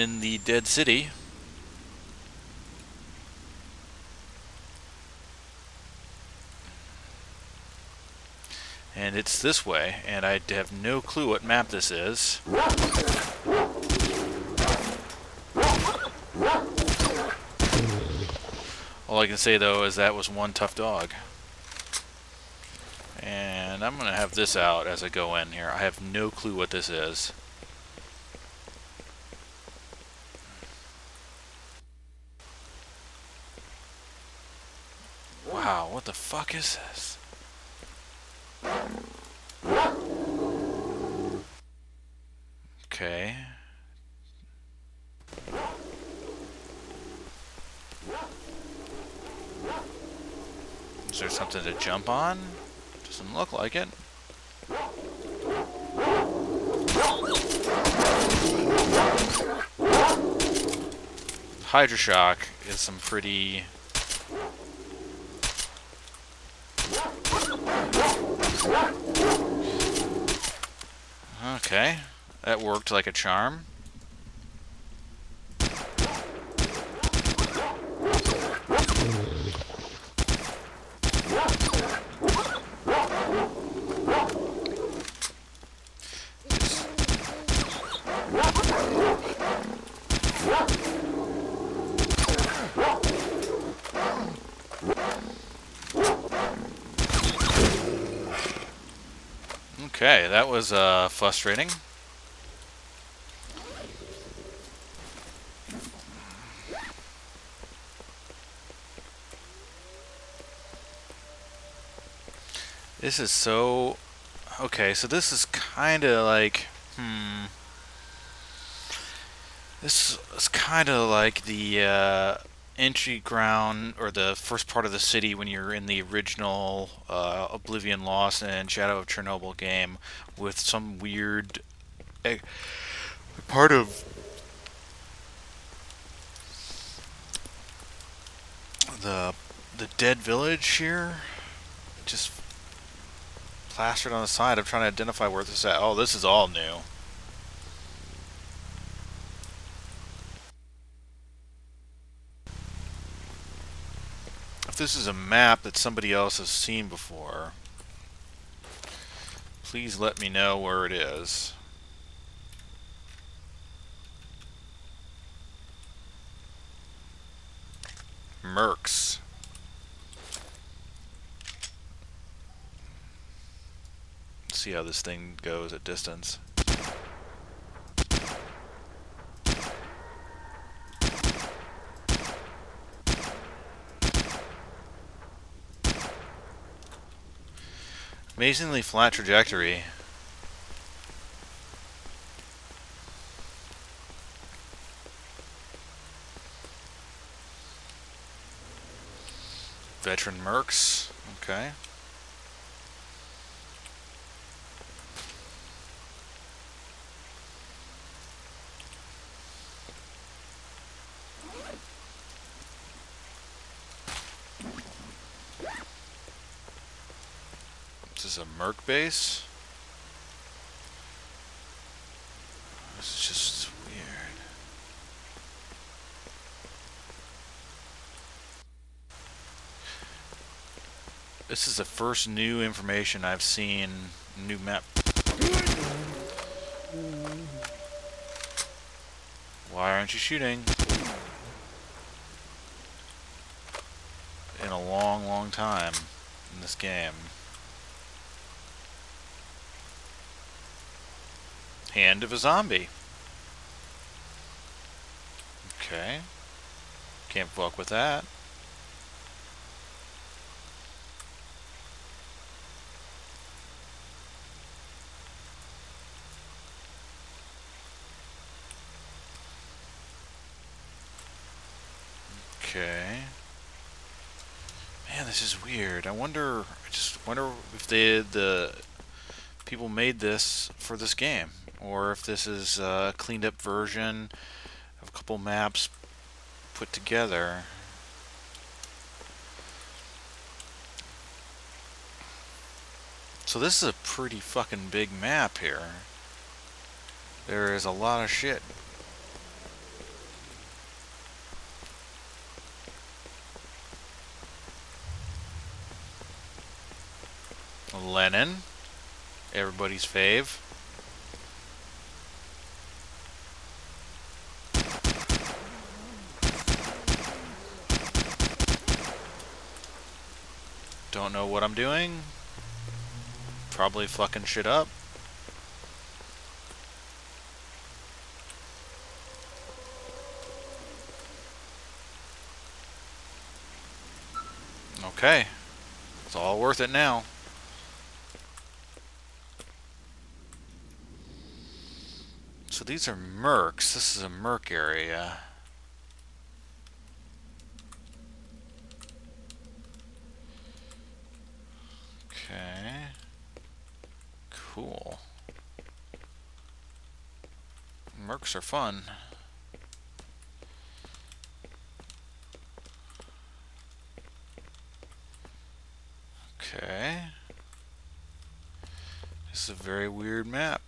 In the Dead City. And it's this way, and I have no clue what map this is. All I can say though is that was one tough dog. And I'm going to have this out as I go in here. I have no clue what this is. Wow, what the fuck is this? Okay. Is there something to jump on? Doesn't look like it. Hydra Shock is some pretty... Okay, that worked like a charm. Okay, that was uh, frustrating. This is so... Okay, so this is kind of like... Hmm... This is kind of like the uh, entry ground, or the first part of the city when you're in the original uh, Oblivion Lost and Shadow of Chernobyl game with some weird... Uh, part of the the dead village here just plastered on the side. I'm trying to identify where this is at. Oh, this is all new. This is a map that somebody else has seen before, please let me know where it is. Mercs. see how this thing goes at distance. Amazingly flat trajectory. Veteran Mercs. Okay. A Merc base. This is just weird. This is the first new information I've seen, new map. Why aren't you shooting? In a long, long time in this game. Hand of a zombie. Okay. Can't fuck with that. Okay. Man, this is weird. I wonder, I just wonder if they, the people made this for this game or if this is a cleaned up version of a couple maps put together. So this is a pretty fucking big map here. There is a lot of shit. Lenin, everybody's fave. What I'm doing. Probably fucking shit up. Okay. It's all worth it now. So these are mercs. This is a merc area. Okay. Cool. Mercs are fun. Okay. This is a very weird map.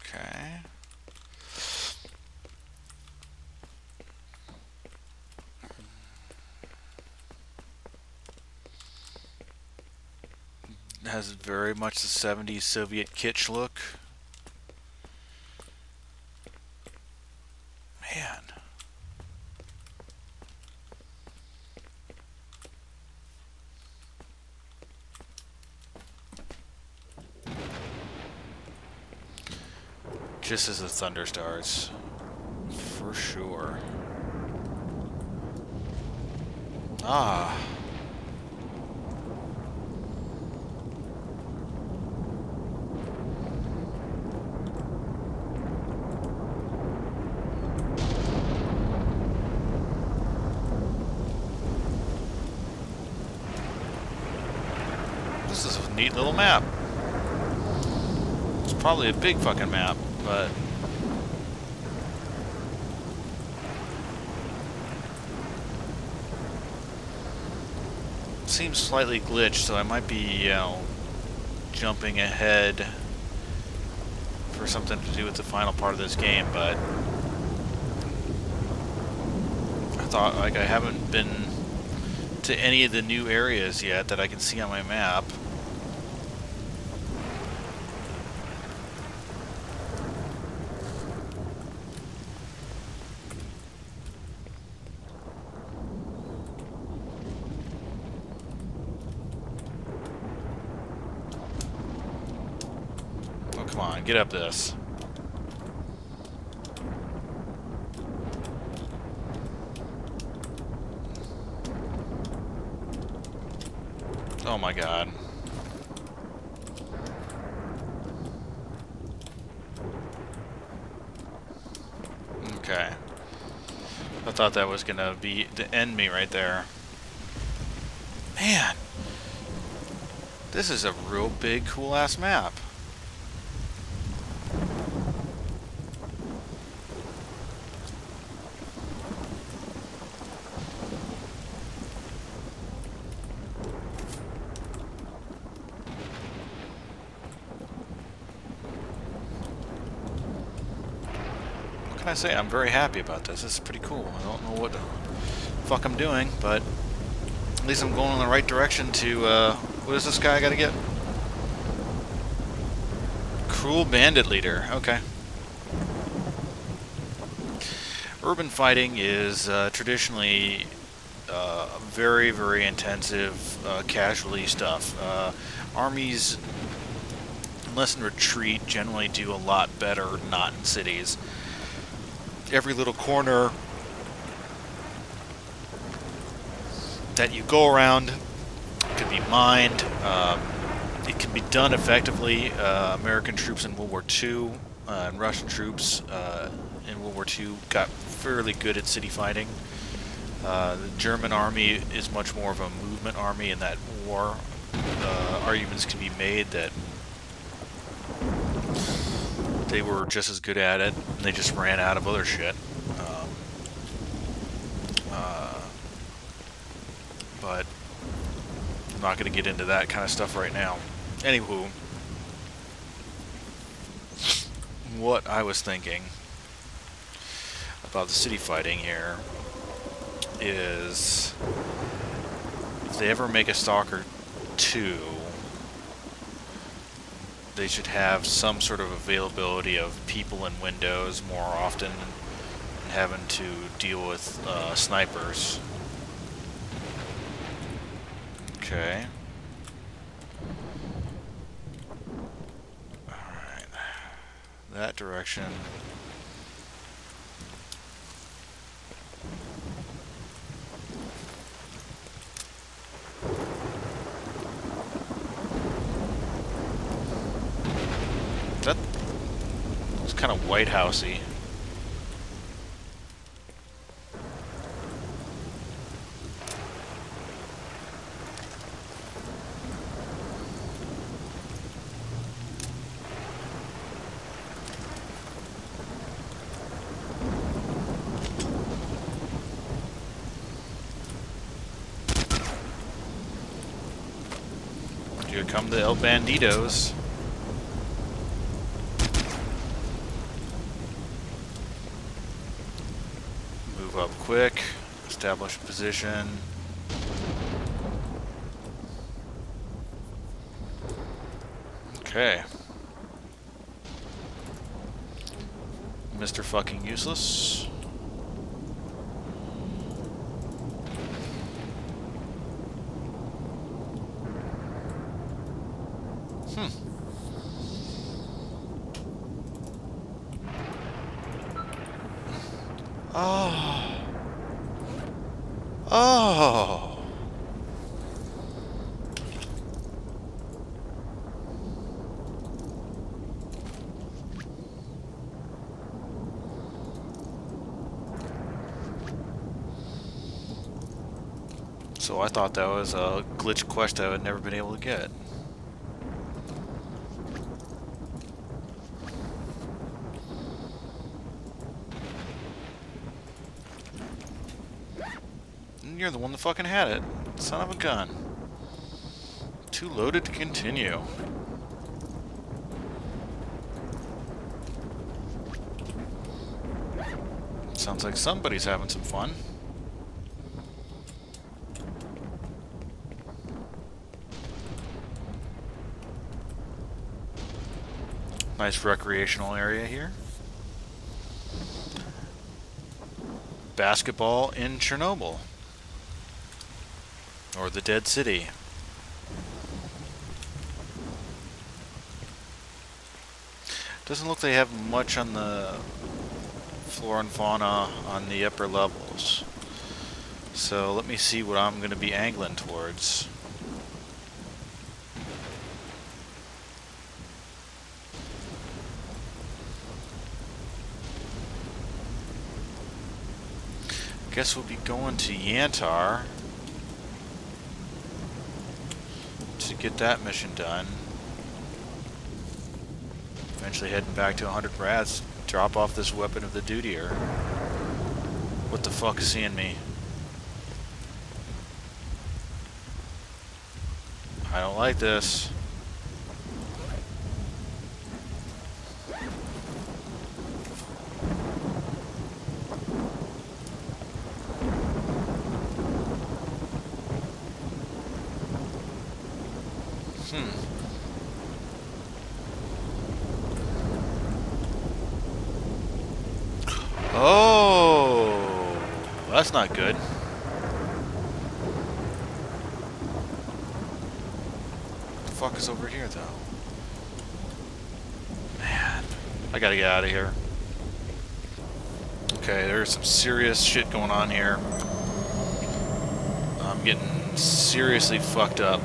Okay. Has very much the 70s Soviet kitsch look. Man. Just as the thunder starts. For sure. Ah. This is a neat little map. It's probably a big fucking map, but... Seems slightly glitched, so I might be, you know, jumping ahead for something to do with the final part of this game, but... I thought, like, I haven't been to any of the new areas yet that I can see on my map. Oh, come get up this. Oh my god. Okay. I thought that was gonna be to end me right there. Man! This is a real big, cool-ass map. Say? I'm very happy about this. This is pretty cool. I don't know what the fuck I'm doing, but at least I'm going in the right direction to, uh, what is this guy I gotta get? Cruel Bandit Leader. Okay. Urban fighting is uh, traditionally uh, very, very intensive uh, casualty stuff. Uh, armies, unless in retreat, generally do a lot better not in cities. Every little corner that you go around can be mined. Um, it can be done effectively. Uh, American troops in World War II uh, and Russian troops uh, in World War II got fairly good at city fighting. Uh, the German army is much more of a movement army in that war. Uh, arguments can be made that they were just as good at it, and they just ran out of other shit. Um, uh, but I'm not going to get into that kind of stuff right now. Anywho, what I was thinking about the city fighting here is if they ever make a Stalker 2, they should have some sort of availability of people in windows more often than having to deal with uh, snipers. Okay. Alright. That direction. That looks kind of White Housey. Here come the El Bandidos. Move up quick, establish position. Okay. Mr. Fucking Useless. Hmm. Oh. Oh. So I thought that was a glitch quest I had never been able to get. And You're the one that fucking had it. Son of a gun. Too loaded to continue. Sounds like somebody's having some fun. Nice recreational area here. Basketball in Chernobyl. Or the Dead City. Doesn't look like they have much on the flora and fauna on the upper levels. So let me see what I'm going to be angling towards. Guess we'll be going to Yantar to get that mission done. Eventually heading back to 100 Rads, drop off this weapon of the dutier. What the fuck is seeing me? I don't like this. Hmm. Oh, that's not good. What the fuck is over here, though? Man, I gotta get out of here. Okay, there's some serious shit going on here. I'm getting seriously fucked up.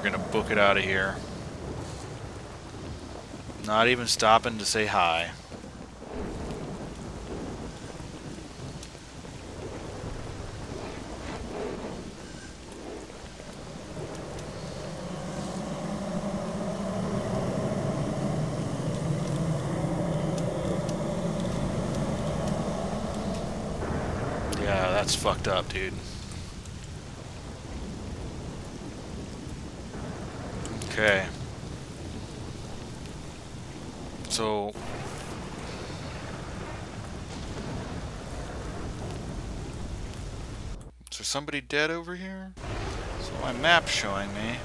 Are gonna book it out of here. Not even stopping to say hi. Yeah, that's fucked up, dude. Okay. So Is there somebody dead over here? So my map's showing me.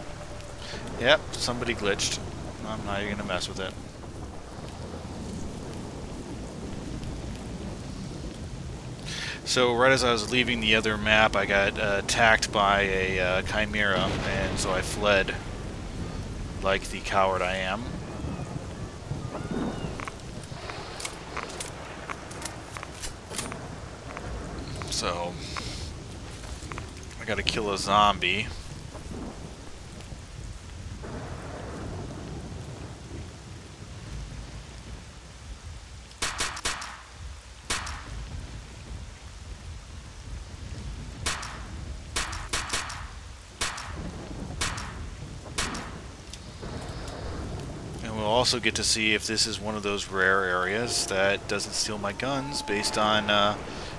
Yep, somebody glitched. I'm not even gonna mess with it. So right as I was leaving the other map, I got uh, attacked by a uh, chimera, and so I fled like the coward I am. So, I gotta kill a zombie. Also get to see if this is one of those rare areas that doesn't steal my guns based on uh,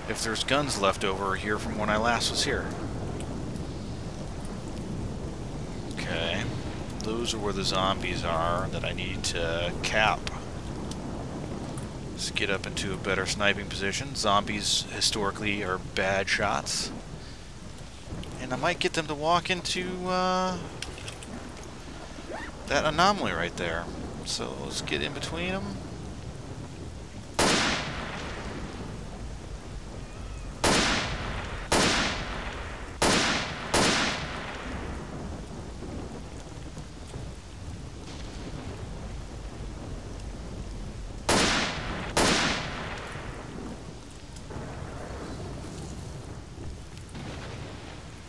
if there's guns left over here from when I last was here. Okay. Those are where the zombies are that I need to cap. Let's get up into a better sniping position. Zombies historically are bad shots. And I might get them to walk into uh, that anomaly right there. So let's get in between them.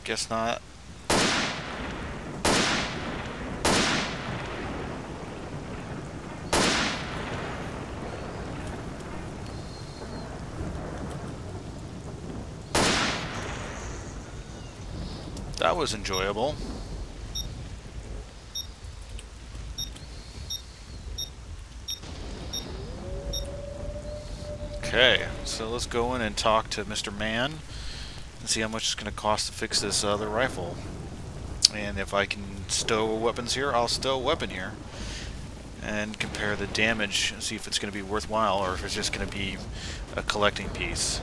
Guess not. That was enjoyable. Okay, so let's go in and talk to Mr. Man and see how much it's going to cost to fix this other rifle. And if I can stow weapons here, I'll stow a weapon here. And compare the damage, and see if it's going to be worthwhile or if it's just going to be a collecting piece.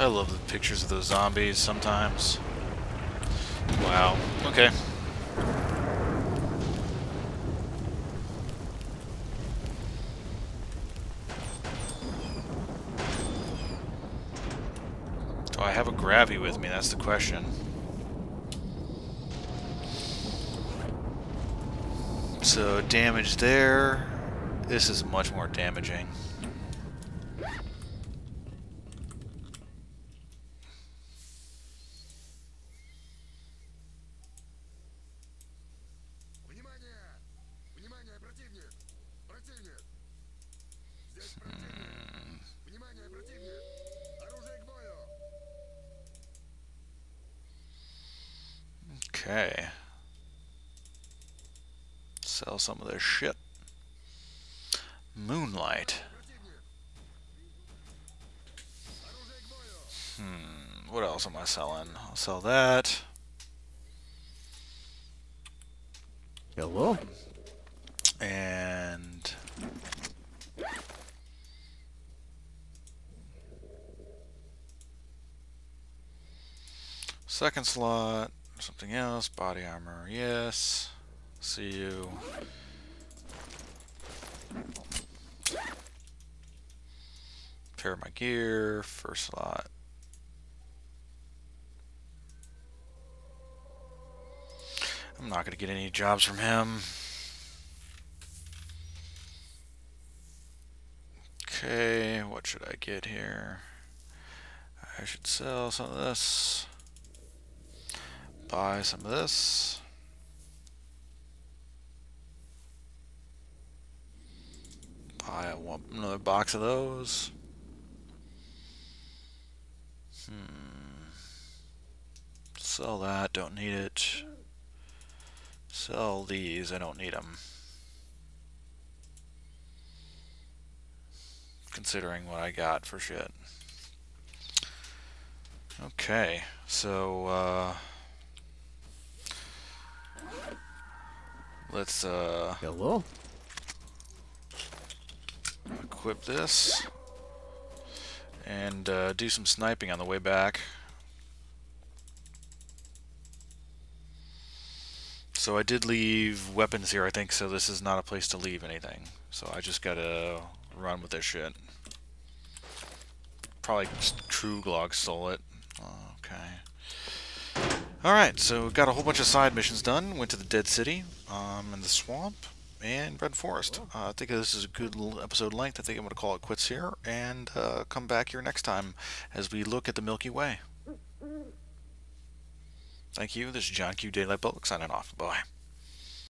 I love the pictures of those zombies sometimes. Wow. Okay. Do I have a gravy with me? That's the question. So damage there. This is much more damaging. Okay. Sell some of this shit. Moonlight. Hmm, what else am I selling? I'll sell that. Hello. And second slot Something else, body armor, yes. See you. Pair my gear, first slot. I'm not going to get any jobs from him. Okay, what should I get here? I should sell some of this buy some of this. Buy another box of those. Hmm. Sell that, don't need it. Sell these, I don't need them. Considering what I got for shit. Okay, so, uh... Let's, uh... Hello? Equip this. And, uh, do some sniping on the way back. So I did leave weapons here, I think, so this is not a place to leave anything. So I just gotta run with this shit. Probably True Glog stole it. Okay. Alright, so we got a whole bunch of side missions done. Went to the Dead City, um, and the Swamp, and Red Forest. Uh, I think this is a good little episode length. I think I'm going to call it quits here, and uh, come back here next time as we look at the Milky Way. Thank you. This is John Q. Daylight Public signing off. Bye.